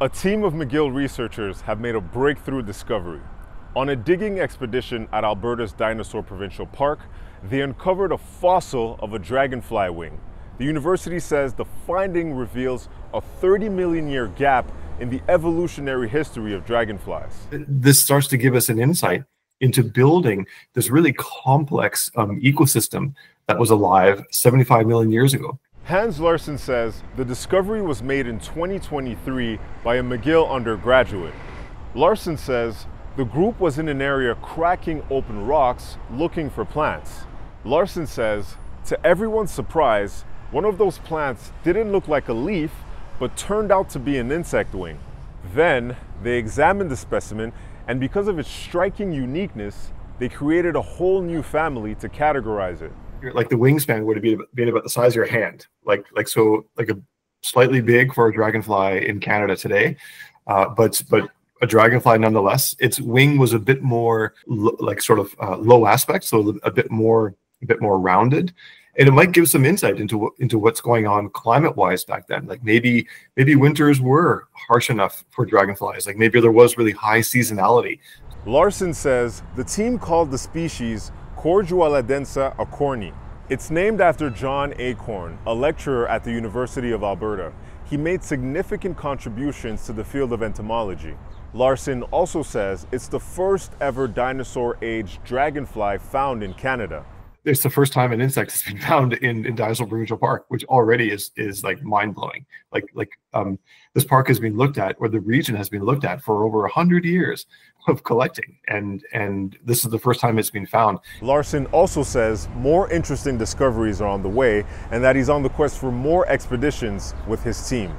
A team of McGill researchers have made a breakthrough discovery. On a digging expedition at Alberta's Dinosaur Provincial Park, they uncovered a fossil of a dragonfly wing. The university says the finding reveals a 30 million year gap in the evolutionary history of dragonflies. This starts to give us an insight into building this really complex um, ecosystem that was alive 75 million years ago. Hans Larsson says the discovery was made in 2023 by a McGill undergraduate. Larsson says the group was in an area cracking open rocks looking for plants. Larsson says, to everyone's surprise, one of those plants didn't look like a leaf, but turned out to be an insect wing. Then they examined the specimen, and because of its striking uniqueness, they created a whole new family to categorize it like the wingspan would have been, been about the size of your hand, like like so like a slightly big for a dragonfly in Canada today, uh, but but a dragonfly nonetheless. Its wing was a bit more like sort of uh, low aspect, so a bit more a bit more rounded, and it might give some insight into into what's going on climate wise back then. Like maybe maybe winters were harsh enough for dragonflies. Like maybe there was really high seasonality. Larsson says the team called the species Cordualadensa acorni. It's named after John Acorn, a lecturer at the University of Alberta. He made significant contributions to the field of entomology. Larsson also says it's the first ever dinosaur age dragonfly found in Canada it's the first time an insect has been found in, in Dinosaur Provincial Park, which already is is like mind blowing. Like like um, this park has been looked at, or the region has been looked at for over hundred years of collecting, and and this is the first time it's been found. Larsson also says more interesting discoveries are on the way, and that he's on the quest for more expeditions with his team.